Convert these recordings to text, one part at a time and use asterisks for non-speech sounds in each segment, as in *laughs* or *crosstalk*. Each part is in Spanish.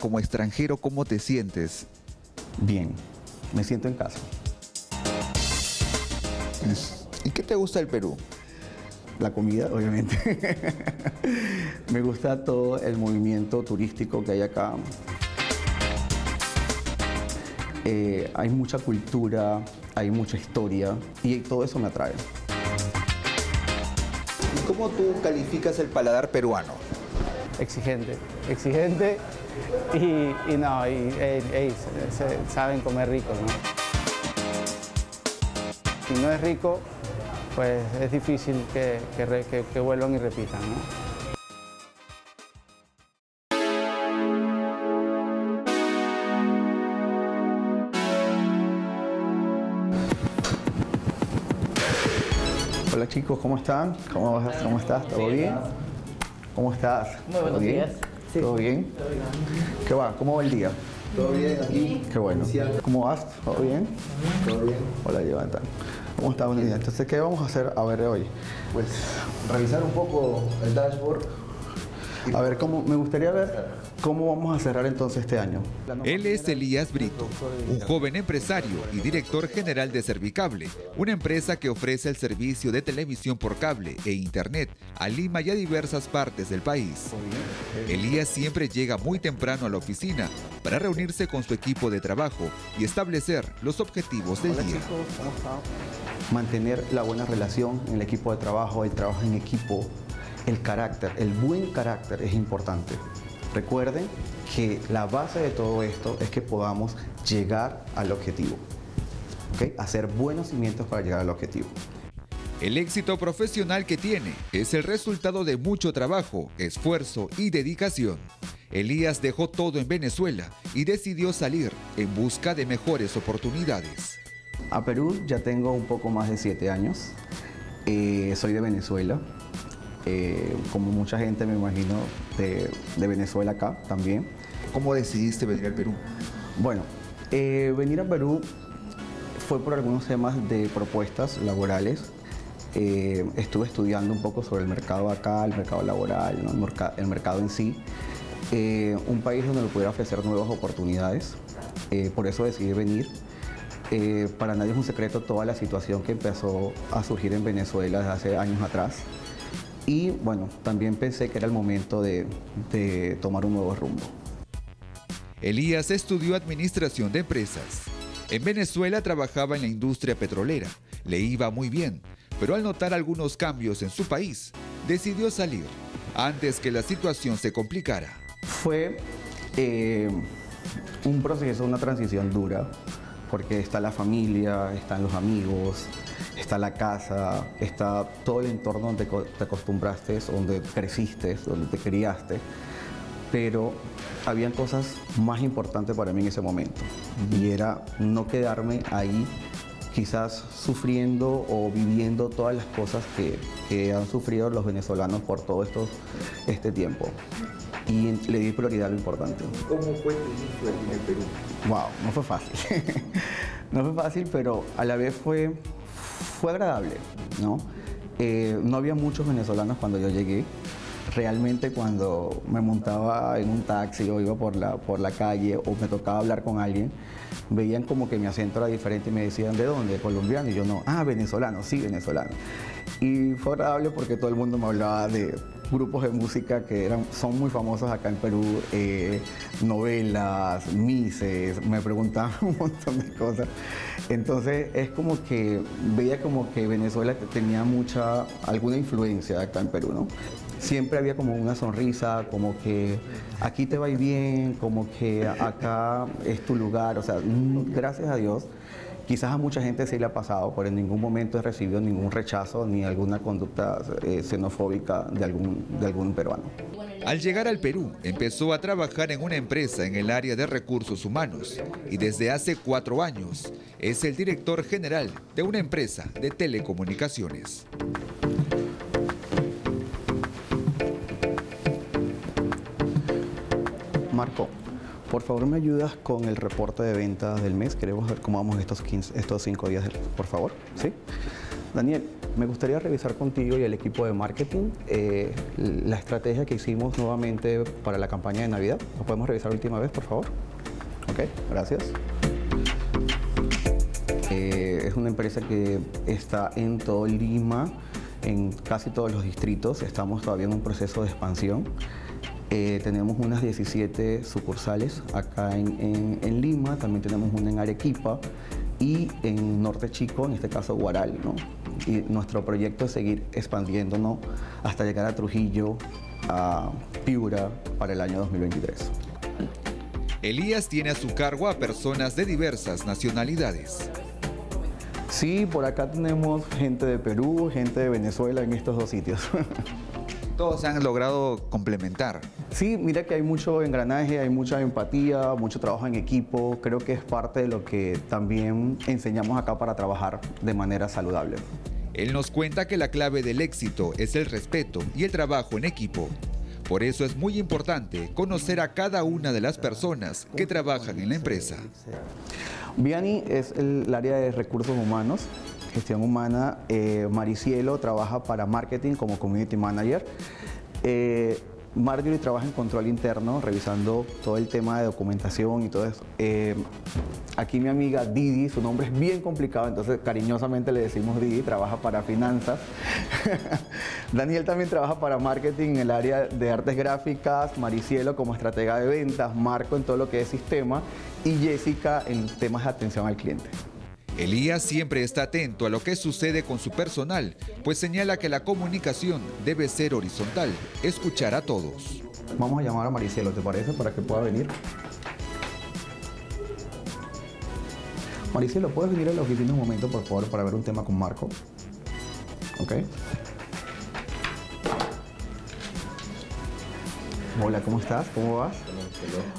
Como extranjero, ¿cómo te sientes? Bien, me siento en casa. ¿Y qué te gusta del Perú? La comida, *laughs* obviamente. *laughs* me gusta todo el movimiento turístico que hay acá. Eh, hay mucha cultura, hay mucha historia y todo eso me atrae. ¿Y cómo tú calificas el paladar peruano? Exigente, exigente y, no, y, saben comer rico. ¿no? Si no es rico, pues es difícil que, que vuelvan y repitan. ¿no? Hola chicos, ¿cómo están? ¿Cómo, ¿Cómo estás? ¿Todo bien? ¿Cómo estás? Muy buenos bien? Días. ¿Todo bien? ¿Qué va? ¿Cómo va el día? Todo bien aquí. Qué bueno. ¿Cómo vas? ¿Todo bien? Todo bien. Hola, Jonathan. ¿Cómo estás? Buen día. Entonces, ¿qué vamos a hacer a ver hoy? Pues revisar un poco el dashboard. A ver, cómo, me gustaría ver ¿Cómo vamos a cerrar entonces este año? Él es Elías Brito, un joven empresario y director general de Servicable, una empresa que ofrece el servicio de televisión por cable e internet a Lima y a diversas partes del país. Elías siempre llega muy temprano a la oficina para reunirse con su equipo de trabajo y establecer los objetivos del día. Mantener la buena relación en el equipo de trabajo, el trabajo en equipo, el carácter, el buen carácter es importante. Recuerden que la base de todo esto es que podamos llegar al objetivo. Hacer buenos cimientos para llegar al objetivo. El éxito profesional que tiene es el resultado de mucho trabajo, esfuerzo y dedicación. Elías dejó todo en Venezuela y decidió salir en busca de mejores oportunidades. A Perú ya tengo un poco más de siete años. Eh, soy de Venezuela. Eh, como mucha gente me imagino de, Venezuela acá también. ¿Cómo decidiste venir al Perú? Bueno, eh, venir a Perú fue por algunos temas de propuestas laborales. Eh, estuve estudiando un poco sobre el mercado acá, el mercado laboral, el, mercado en sí. un país donde me pudiera ofrecer nuevas oportunidades. por eso decidí venir. para nadie es un secreto toda la situación que empezó a surgir en Venezuela desde hace años atrás. Y bueno, también pensé que era el momento de, tomar un nuevo rumbo. Elías estudió administración de empresas. En Venezuela trabajaba en la industria petrolera. Le iba muy bien, pero al notar algunos cambios en su país, decidió salir antes que la situación se complicara. Fue eh, un proceso, una transición dura, porque está la familia, están los amigos, está la casa, está todo el entorno donde te acostumbraste, donde creciste, donde te criaste, pero habían cosas más importantes para mí en ese momento y era no quedarme ahí quizás sufriendo o viviendo todas las cosas que, han sufrido los venezolanos por todo esto, este tiempo. Y le di prioridad a lo importante. ¿Cómo fue tu inicio aquí en el Perú? Wow, no fue fácil. *laughs* no fue fácil, pero a la vez fue fue agradable, ¿no? Eh, no había muchos venezolanos cuando yo llegué. Realmente cuando me montaba en un taxi o iba por la, por la calle o me tocaba hablar con alguien, veían como que mi acento era diferente y me decían, ¿de dónde? ¿Colombiano? Y yo no, ah, venezolano, sí, venezolano. Y fue agradable porque todo el mundo me hablaba de grupos de música que eran, son muy famosos acá en Perú, eh, novelas, mises, me preguntaban *laughs* un montón de cosas. Entonces es como que veía como que Venezuela tenía mucha, alguna influencia acá en Perú, ¿no? Siempre había como una sonrisa, como que aquí te va bien, como que acá es tu lugar, o sea, mm, gracias a Dios Quizás a mucha gente sí le ha pasado, pero en ningún momento he recibido ningún rechazo ni alguna conducta eh, xenofóbica de algún, de algún peruano. Al llegar al Perú, empezó a trabajar en una empresa en el área de recursos humanos y desde hace cuatro años es el director general de una empresa de telecomunicaciones. Marco, por favor, ¿me ayudas con el reporte de ventas del mes? Queremos ver cómo vamos estos, estos cinco días, por favor. ¿Sí? Daniel, me gustaría revisar contigo y el equipo de marketing eh, la estrategia que hicimos nuevamente para la campaña de Navidad. ¿Lo podemos revisar última vez, por favor? Ok, gracias. Eh, es una empresa que está en todo Lima, en casi todos los distritos. Estamos todavía en un proceso de expansión. Eh, tenemos unas 17 sucursales acá en, en, Lima, también tenemos una en Arequipa y en Norte Chico, en este caso Guaral. ¿no? Y nuestro proyecto es seguir expandiéndonos hasta llegar a Trujillo, a Piura para el año 2023. Elías tiene a su cargo a personas de diversas nacionalidades. Sí, por acá tenemos gente de Perú, gente de Venezuela en estos dos sitios. *laughs* Todos se han logrado complementar. Sí, mira que hay mucho engranaje, hay mucha empatía, mucho trabajo en equipo. Creo que es parte de lo que también enseñamos acá para trabajar de manera saludable. Él nos cuenta que la clave del éxito es el respeto y el trabajo en equipo. Por eso es muy importante conocer a cada una de las personas que trabajan en la empresa. Viani es el, área de recursos humanos, gestión humana. Eh, Maricielo trabaja para marketing como community manager. Eh, Marjorie trabaja en control interno, revisando todo el tema de documentación y todo eso. Eh, aquí mi amiga Didi, su nombre es bien complicado, entonces cariñosamente le decimos Didi, trabaja para finanzas. *laughs* Daniel también trabaja para marketing en el área de artes gráficas, Maricielo como estratega de ventas, Marco en todo lo que es sistema y Jessica en temas de atención al cliente. Elías siempre está atento a lo que sucede con su personal, pues señala que la comunicación debe ser horizontal, escuchar a todos. Vamos a llamar a Maricielo, ¿te parece? Para que pueda venir. Maricielo, ¿puedes venir a la oficina un momento, por favor, para ver un tema con Marco? ¿Ok? Hola, ¿cómo estás? ¿Cómo vas?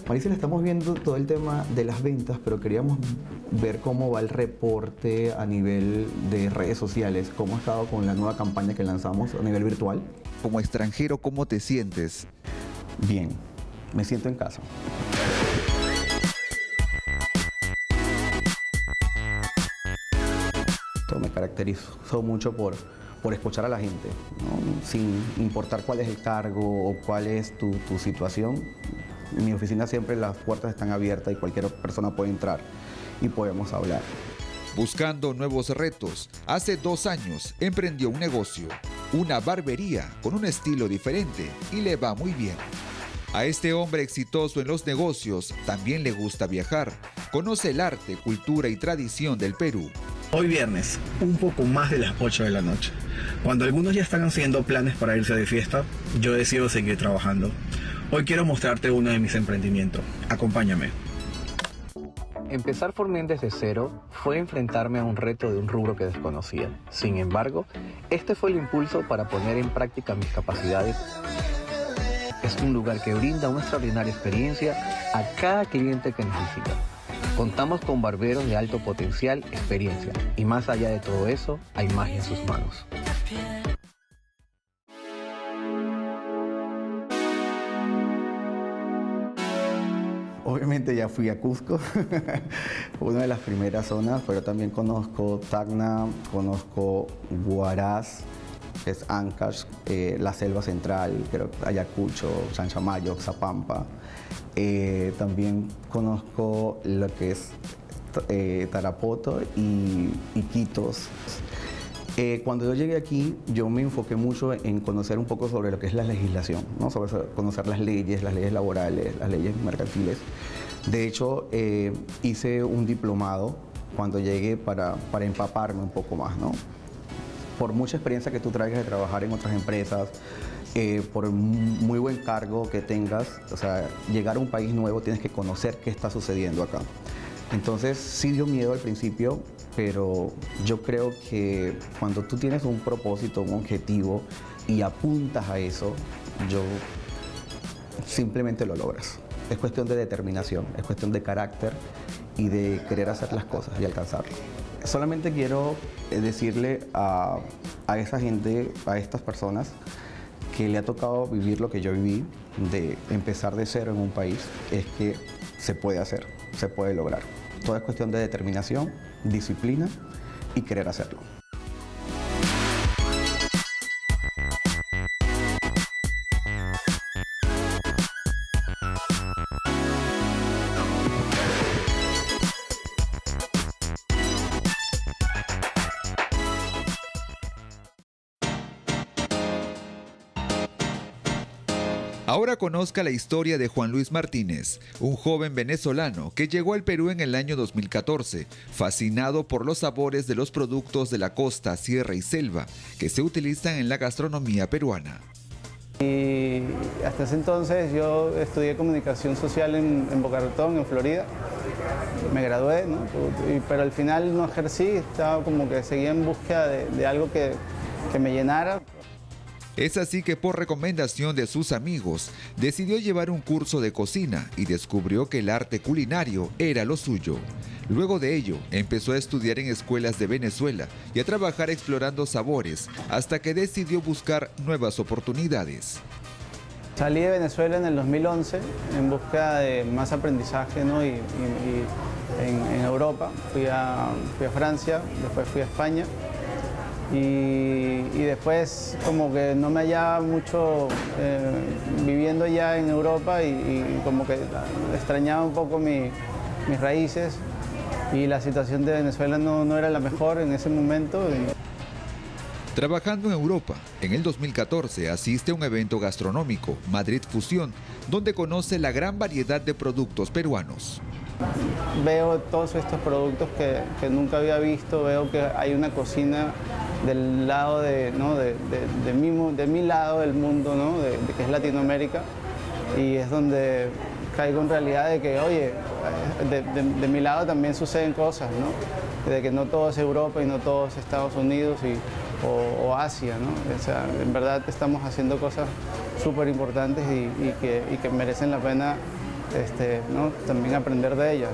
Maricela, estamos viendo todo el tema de las ventas, pero queríamos ver cómo va el reporte a nivel de redes sociales, cómo ha estado con la nueva campaña que lanzamos a nivel virtual. Como extranjero, ¿cómo te sientes? Bien, me siento en casa. Me caracterizo mucho por por escuchar a la gente, sin importar cuál es el cargo o cuál es tu, tu situación. En mi oficina siempre las puertas están abiertas y cualquier persona puede entrar y podemos hablar. Buscando nuevos retos, hace dos años emprendió un negocio, una barbería con un estilo diferente y le va muy bien. A este hombre exitoso en los negocios también le gusta viajar. Conoce el arte, cultura y tradición del Perú. Hoy viernes, un poco más de las 8 de la noche. Cuando algunos ya están haciendo planes para irse de fiesta, yo decido seguir trabajando. Hoy quiero mostrarte uno de mis emprendimientos. Acompáñame. Empezar Formen desde cero fue enfrentarme a un reto de un rubro que desconocía. Sin embargo, este fue el impulso para poner en práctica mis capacidades. Es un lugar que brinda una extraordinaria experiencia a cada cliente que necesita. Contamos con barberos de alto potencial, experiencia y más allá de todo eso, hay magia en sus manos. Obviamente ya fui a Cusco, *laughs* una de las primeras zonas, pero también conozco Tacna, conozco Huaraz, es Ancash, eh, la selva central, Ayacucho, Sanchamayo, Zapampa. Eh, también conozco lo que es eh, Tarapoto y, Quitos. Eh, cuando yo llegué aquí, yo me enfoqué mucho en conocer un poco sobre lo que es la legislación, ¿no? sobre conocer las leyes, las leyes laborales, las leyes mercantiles. De hecho, hice un diplomado cuando llegué para, para empaparme un poco más. ¿no? Por mucha experiencia que tú traigas de trabajar en otras empresas, eh, por muy buen cargo que tengas, o sea, llegar a un país nuevo tienes que conocer qué está sucediendo acá. Entonces sí dio miedo al principio, pero yo creo que cuando tú tienes un propósito, un objetivo y apuntas a eso, yo simplemente lo logras. Es cuestión de determinación, es cuestión de carácter y de querer hacer las cosas y alcanzarlo. Solamente quiero eh, decirle a, a esa gente, a estas personas, que le ha tocado vivir lo que yo viví, de empezar de cero en un país, es que se puede hacer, se puede lograr. Todo es cuestión de determinación, disciplina y querer hacerlo. Ahora conozca la historia de Juan Luis Martínez, un joven venezolano que llegó al Perú en el año 2014, fascinado por los sabores de los productos de la costa, sierra y selva que se utilizan en la gastronomía peruana. Y hasta ese entonces yo estudié comunicación social en, Boca Raton, en Florida. Me gradué, pero al final no ejercí, estaba como que seguía en búsqueda de, algo que me llenara. Es así que por recomendación de sus amigos, decidió llevar un curso de cocina y descubrió que el arte culinario era lo suyo. Luego de ello, empezó a estudiar en escuelas de Venezuela y a trabajar explorando sabores hasta que decidió buscar nuevas oportunidades. Salí de Venezuela en el 2011 en busca de más aprendizaje ¿no? y, en, Europa. A, fui a Francia, después fui a España y, después como que no me hallaba mucho eh, viviendo ya en Europa y, como que extrañaba un poco mis raíces y la situación de Venezuela no, no era la mejor en ese momento. Trabajando en Europa, en el 2014 asiste a un evento gastronómico, Madrid Fusión, donde conoce la gran variedad de productos peruanos. Veo todos estos productos que, que nunca había visto, veo que hay una cocina del lado de, ¿no? de, de, mi, de, mi, lado del mundo, ¿no? que es Latinoamérica, y es donde caigo en realidad de que, oye, de, mi lado también suceden cosas, ¿no? de que no todo es Europa y no todo es Estados Unidos y, o, Asia, ¿no? o sea, en verdad estamos haciendo cosas súper importantes y, que, y, que, merecen la pena este, ¿no? también aprender de ellas.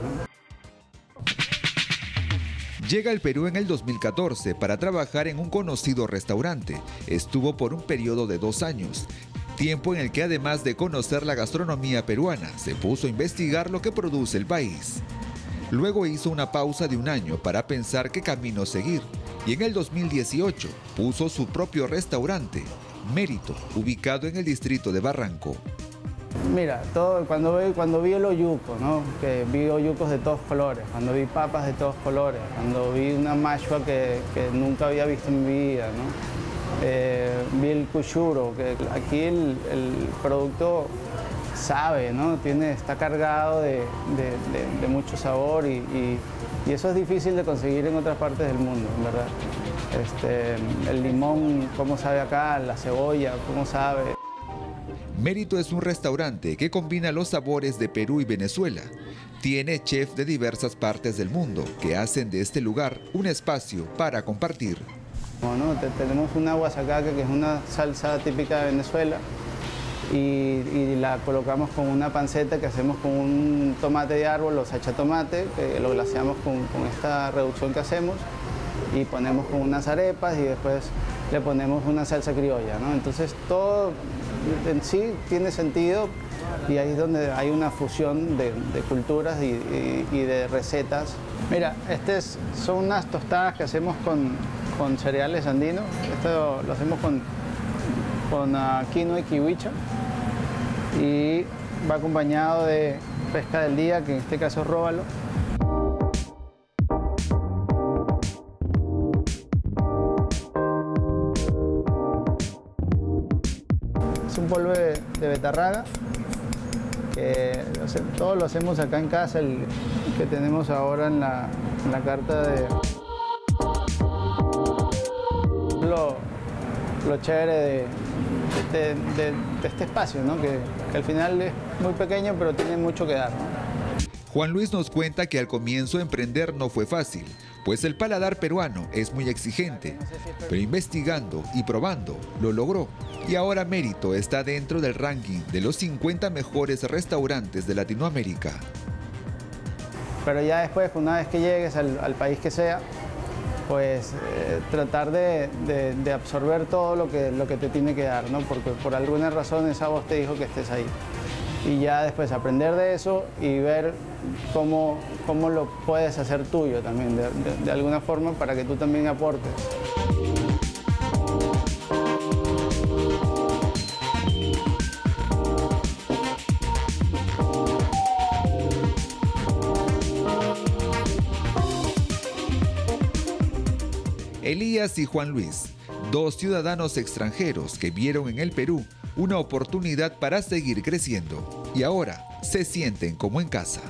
Llega al Perú en el 2014 para trabajar en un conocido restaurante. Estuvo por un periodo de dos años tiempo en el que además de conocer la gastronomía peruana, se puso a investigar lo que produce el país. Luego hizo una pausa de un año para pensar qué camino seguir y en el 2018 puso su propio restaurante, Mérito, ubicado en el distrito de Barranco. Mira, todo, cuando, vi, cuando vi ¿no? que vi oyucos de todos colores, cuando vi papas de todos colores, cuando vi una machua que, nunca había visto en mi vida, eh, vi el cuchuro, que aquí el, producto sabe, ¿no? Tiene, está cargado de, mucho sabor y, eso es difícil de conseguir en otras partes del mundo, verdad. Este, el limón, cómo sabe acá, la cebolla, cómo sabe. Mérito es un restaurante que combina los sabores de Perú y Venezuela. Tiene chefs de diversas partes del mundo que hacen de este lugar un espacio para compartir. Bueno, tenemos una guasacaca que es una salsa típica de Venezuela y, la colocamos con una panceta que hacemos con un tomate de árbol o sacha tomate, que lo glaseamos con, esta reducción que hacemos y ponemos con unas arepas y después le ponemos una salsa criolla. Entonces todo en sí tiene sentido y ahí es donde hay una fusión de, culturas y, de recetas. Mira, estas son unas tostadas que hacemos con, cereales andinos. Esto lo hacemos con, con uh, quinoa y kiwicha y va acompañado de pesca del día, que en este caso es róbalo. Betarraga, que todo lo hacemos acá en casa, el que tenemos ahora en la, carta de... Lo, lo chévere de, este espacio, que, al final es muy pequeño pero tiene mucho que dar. Juan Luis nos cuenta que al comienzo emprender no fue fácil, pues el paladar peruano es muy exigente, pero investigando y probando lo logró y ahora Mérito está dentro del ranking de los 50 mejores restaurantes de Latinoamérica. Pero ya después, una vez que llegues al, país que sea, pues eh, tratar de, absorber todo lo que, lo que te tiene que dar, ¿no? porque por alguna razón esa voz te dijo que estés ahí y ya después aprender de eso y ver cómo, cómo lo puedes hacer tuyo también, de, alguna forma para que tú también aportes. Elías y Juan Luis, dos ciudadanos extranjeros que vieron en el Perú una oportunidad para seguir creciendo y ahora se sienten como en casa.